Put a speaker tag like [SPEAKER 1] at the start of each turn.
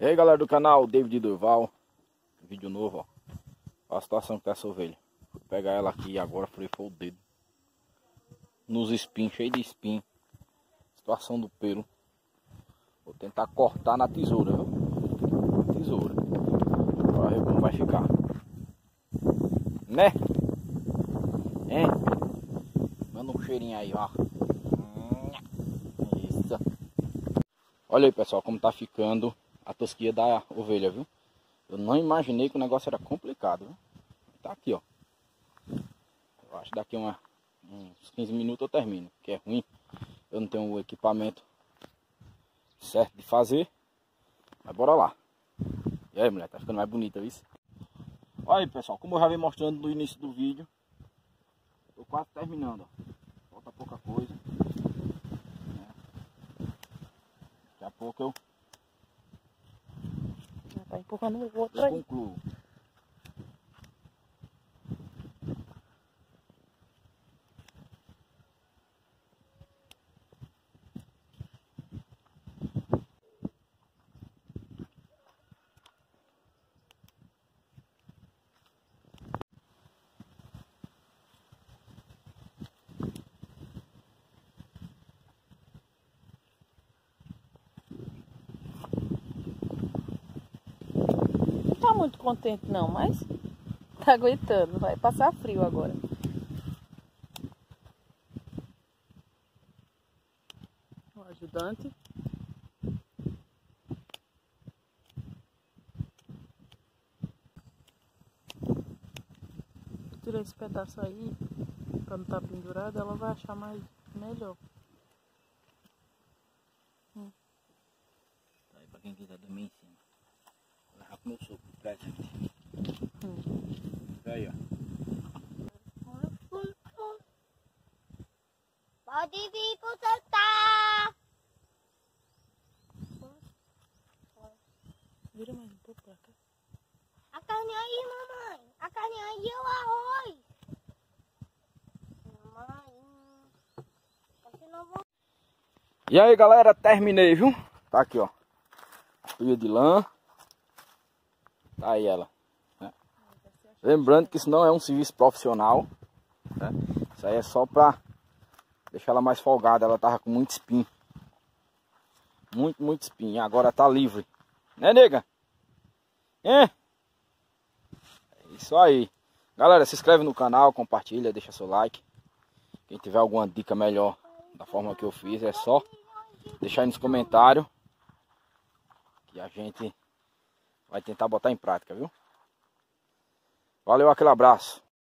[SPEAKER 1] E aí galera do canal, David Durval. Vídeo novo, ó. Olha a situação que tá essa ovelha. Vou pegar ela aqui agora, frifou o dedo. Nos espinhos, cheio de espinho Situação do pelo. Vou tentar cortar na tesoura, viu? Tesoura. Pra ver como vai ficar. Né? Hein? Manda um cheirinho aí, ó. Isso. Olha aí pessoal, como tá ficando a tosquia da ovelha, viu? Eu não imaginei que o negócio era complicado, viu? Tá aqui, ó. Eu acho que daqui uma, uns 15 minutos eu termino, que é ruim. Eu não tenho o equipamento certo de fazer. Mas bora lá. E aí, mulher, tá ficando mais bonita, isso? Olha aí, pessoal, como eu já venho mostrando no início do vídeo, tô quase terminando, ó. Falta pouca coisa. Daqui a pouco eu
[SPEAKER 2] Tá empurrando o outro aí.
[SPEAKER 1] concluo.
[SPEAKER 2] Tá muito contente não, mas tá aguentando. Vai passar frio agora. O ajudante. Tirar esse pedaço aí, pra não estar tá pendurado, ela vai achar mais melhor.
[SPEAKER 1] Tá aí pra quem quiser dormir em cima. Levar pro meu sogro, presente.
[SPEAKER 2] Hum.
[SPEAKER 1] Aí, ó.
[SPEAKER 3] Pode vir pro Santá.
[SPEAKER 2] Vira mais um pouco pra cá.
[SPEAKER 3] A carne aí, mamãe. A carne aí e o arroz. Mamãe. Você não vou...
[SPEAKER 1] E aí galera, terminei, viu? Tá aqui, ó. Pilha de lã. Tá aí ela. né? Lembrando que isso não é um serviço profissional. né? Isso aí é só pra deixar ela mais folgada. Ela tava com muito espinho. Muito, muito espinho. Agora tá livre. Né, nega? É? É isso aí. Galera, se inscreve no canal, compartilha, deixa seu like. Quem tiver alguma dica melhor da forma que eu fiz, é só deixar aí nos comentários. Que a gente vai tentar botar em prática, viu? Valeu, aquele abraço.